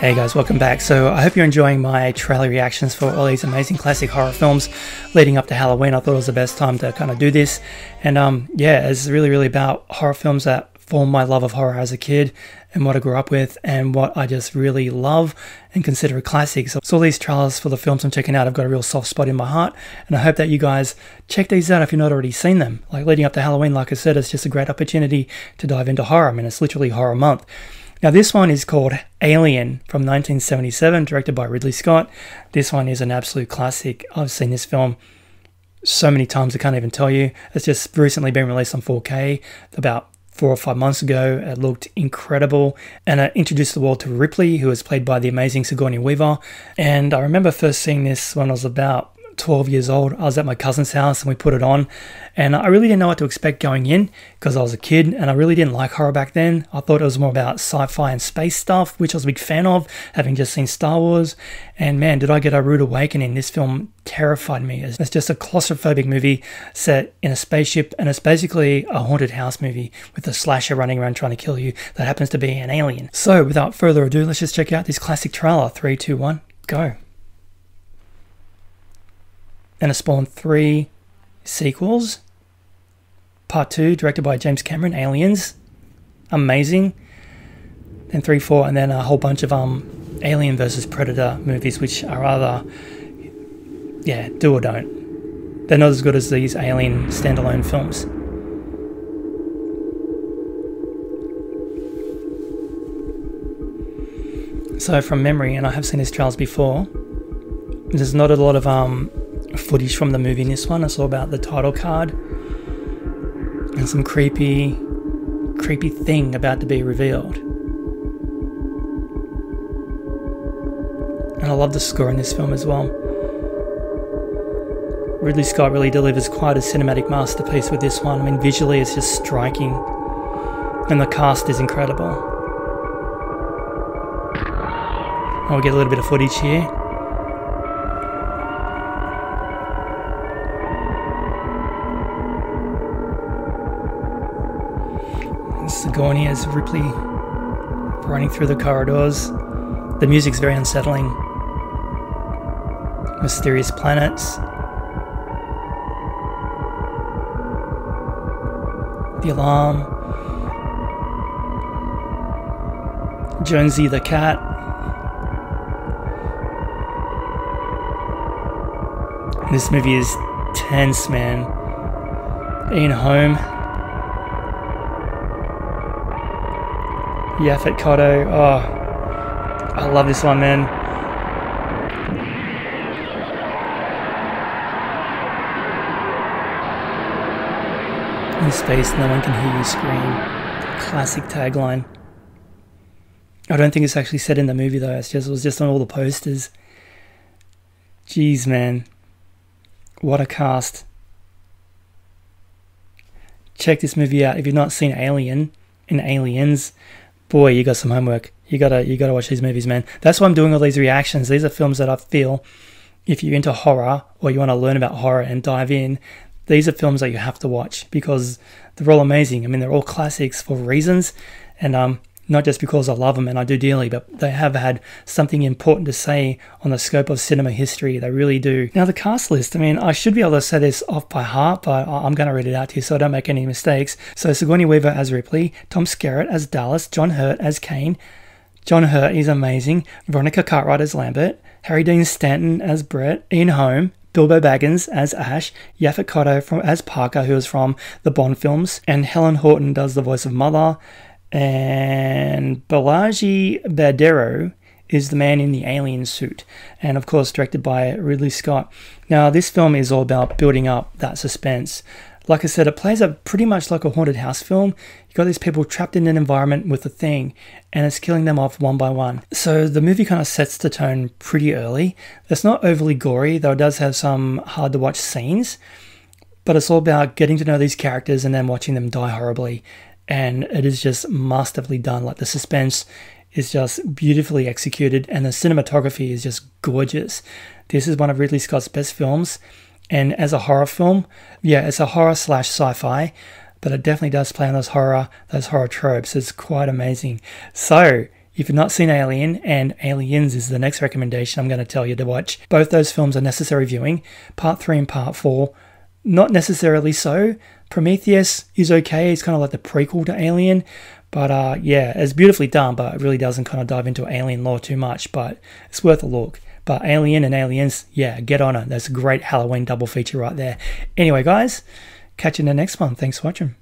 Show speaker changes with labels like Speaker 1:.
Speaker 1: Hey guys, welcome back. So I hope you're enjoying my trailer reactions for all these amazing classic horror films leading up to Halloween. I thought it was the best time to kind of do this. And um, yeah, it's really, really about horror films that formed my love of horror as a kid and what I grew up with and what I just really love and consider a classic. So, so all these trailers for the films I'm checking out, I've got a real soft spot in my heart. And I hope that you guys check these out if you've not already seen them. Like leading up to Halloween, like I said, it's just a great opportunity to dive into horror. I mean, it's literally horror month. Now, this one is called Alien from 1977, directed by Ridley Scott. This one is an absolute classic. I've seen this film so many times I can't even tell you. It's just recently been released on 4K about four or five months ago. It looked incredible. And it introduced the world to Ripley, who was played by the amazing Sigourney Weaver. And I remember first seeing this when I was about 12 years old. I was at my cousin's house and we put it on. And I really didn't know what to expect going in because I was a kid and I really didn't like horror back then. I thought it was more about sci fi and space stuff, which I was a big fan of, having just seen Star Wars. And man, did I get a rude awakening. This film terrified me. It's just a claustrophobic movie set in a spaceship and it's basically a haunted house movie with a slasher running around trying to kill you that happens to be an alien. So without further ado, let's just check out this classic trailer. Three, two, one, go and it spawned three sequels. Part 2, directed by James Cameron, Aliens. Amazing. Then 3, 4, and then a whole bunch of um Alien versus Predator movies, which are rather, yeah, do or don't. They're not as good as these Alien standalone films. So from memory, and I have seen these trailers before, there's not a lot of um footage from the movie in this one. I saw about the title card and some creepy, creepy thing about to be revealed. And I love the score in this film as well. Ridley Scott really delivers quite a cinematic masterpiece with this one. I mean, visually, it's just striking, and the cast is incredible. I'll get a little bit of footage here. Sigourney as Ripley running through the corridors. The music's very unsettling. Mysterious planets. The alarm. Jonesy the cat. This movie is tense, man. Ian Holm. Yaphet Kotto. Oh, I love this one, man. In space, no one can hear you scream. Classic tagline. I don't think it's actually said in the movie though. It's just it was just on all the posters. Jeez, man, what a cast! Check this movie out if you've not seen Alien and Aliens boy, you got some homework. You gotta you gotta watch these movies, man. That's why I'm doing all these reactions. These are films that I feel if you're into horror or you want to learn about horror and dive in, these are films that you have to watch because they're all amazing. I mean, they're all classics for reasons, and um, not just because I love them and I do dearly, but they have had something important to say on the scope of cinema history. They really do. Now, the cast list, I mean, I should be able to say this off by heart, but I'm going to read it out to you so I don't make any mistakes. So, Sigourney Weaver as Ripley, Tom Skerritt as Dallas, John Hurt as Kane. John Hurt is amazing. Veronica Cartwright as Lambert, Harry Dean Stanton as Brett, Ian Holm, Bilbo Baggins as Ash, Yaphet Kotto from, as Parker, who is from the Bond films, and Helen Horton does the voice of Mother, and Bolaji Badejo is the man in the alien suit, and of course, directed by Ridley Scott. Now, this film is all about building up that suspense. Like I said, it plays up pretty much like a haunted house film. You've got these people trapped in an environment with a thing, and it's killing them off one by one. So the movie kind of sets the tone pretty early. It's not overly gory, though it does have some hard to watch scenes. But it's all about getting to know these characters and then watching them die horribly and it is just masterfully done. Like the suspense is just beautifully executed, and the cinematography is just gorgeous. This is one of Ridley Scott's best films, And as a horror film, yeah, it's a horror slash sci-fi, but it definitely does play on those horror, those horror tropes. It's quite amazing. So if you've not seen Alien and Aliens is the next recommendation I'm going to tell you to watch. Both those films are necessary viewing. Part 3 and Part 4, not necessarily so. Prometheus is okay. It's kind of like the prequel to Alien. But uh, yeah, it's beautifully done, but it really doesn't kind of dive into alien lore too much. But it's worth a look. But Alien and Aliens, yeah, get on it. That's a great Halloween double feature right there. Anyway, guys, catch you in the next one. Thanks for watching.